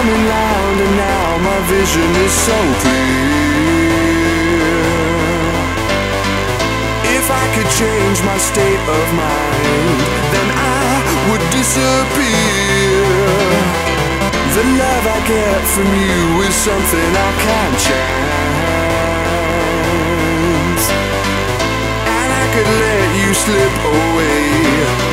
coming round and now my vision is so clear. If I could change my state of mind Then I would disappear. The love I get from you is something I can't change And I could let you slip away.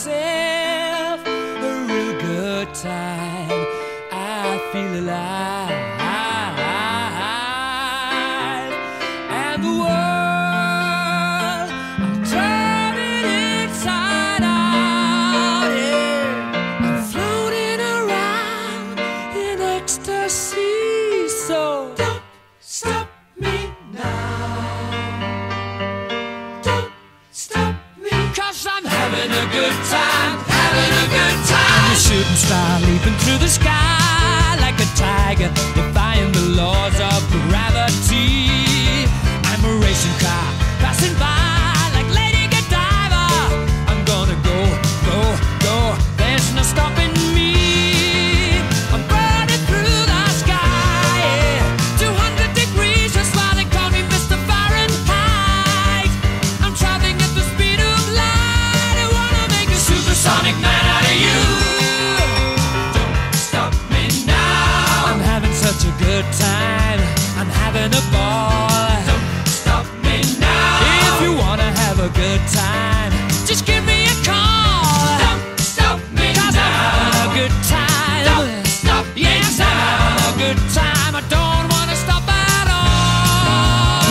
say and start leaping through the sky like a tiger, defying the laws of gravity. I'm a racing car passing by. good time. Just give me a call. Don't stop me Cause now. I'm having a good time. Don't stop me yes, now. I'm having a good time. I don't want to stop at all.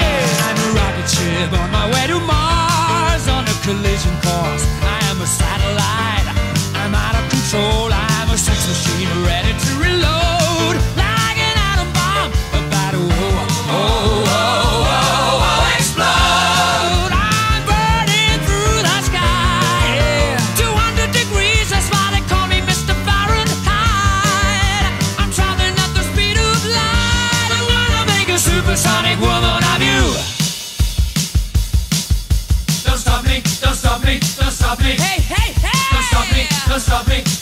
Yeah, I'm a rocket ship on my way to Mars on a collision course. Supersonic woman of you. Don't stop me, don't stop me, don't stop me. Hey, hey, hey! Don't stop me, don't stop me.